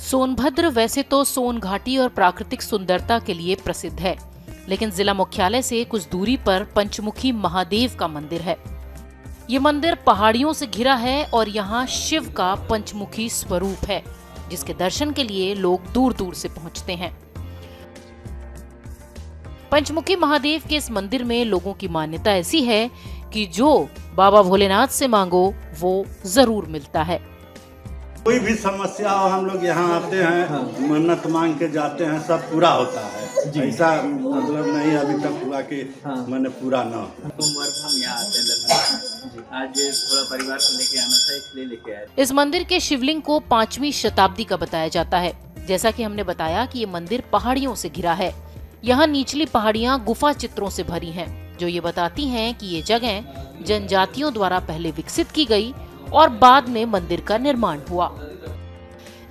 सोनभद्र वैसे तो सोन घाटी और प्राकृतिक सुंदरता के लिए प्रसिद्ध है, लेकिन जिला मुख्यालय से कुछ दूरी पर पंचमुखी महादेव का मंदिर है। ये मंदिर पहाड़ियों से घिरा है और यहाँ शिव का पंचमुखी स्वरूप है, जिसके दर्शन के लिए लोग दूर दूर से पहुँचते हैं। पंचमुखी महादेव के इस मंदिर में लोगों की मान्यता ऐसी है कि जो बाबा भोलेनाथ से मांगो, वो ज़रूर मिलता है। कोई भी समस्या हो हम लोग यहाँ आते हैं मन्नत मांग के जाते हैं सब पूरा होता है। ऐसा मतलब नहीं अभी तक हुआ कि मैंने पूरा ना हो। हम यहाँ आते हैं आज थोड़ा परिवार को लेके आना था इसलिए लेके आए। इस मंदिर के शिवलिंग को पांचवी शताब्दी का बताया जाता है। जैसा कि हमने बताया कि ये मंदिर पहाड़ियों से घिरा है। यहाँ निचली पहाड़ियाँ गुफा चित्रों से भरी हैं, जो ये बताती हैं कि ये जगह जनजातियों द्वारा पहले विकसित की गई और बाद में मंदिर का निर्माण हुआ।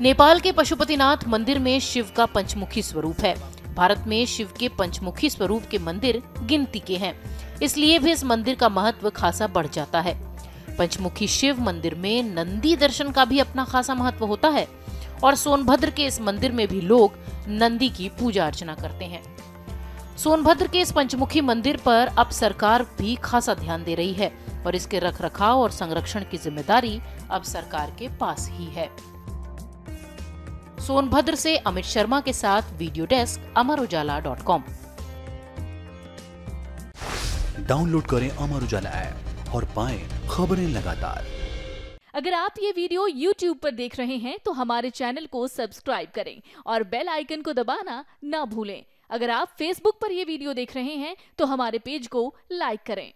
नेपाल के पशुपतिनाथ मंदिर में शिव का पंचमुखी स्वरूप है। भारत में शिव के पंचमुखी स्वरूप के मंदिर गिनती के हैं। इसलिए भी इस मंदिर का महत्व खासा बढ़ जाता है। पंचमुखी शिव मंदिर में नंदी दर्शन का भी अपना खासा महत्व होता है और सोनभद्र के इस मंदिर में भी लोग नंदी की पूजा अर्चना करते हैं। सोनभद्र के इस पंचमुखी मंदिर पर अब सरकार भी खासा ध्यान दे रही है। और इसके रख रखाव और संरक्षण की ज़िम्मेदारी अब सरकार के पास ही है। सोनभद्र से अमित शर्मा के साथ video desk Amar Ujala dot com. Download करें अमर उजाला ऐप और पाएँ खबरें लगातार। अगर आप ये वीडियो YouTube पर देख रहे हैं तो हमारे चैनल को सब्सक्राइब करें और बेल आइकन को दबाना ना भूलें। अगर आप Facebook पर यह वीडियो देख रहे हैं तो हमारे पेज को लाइक करें।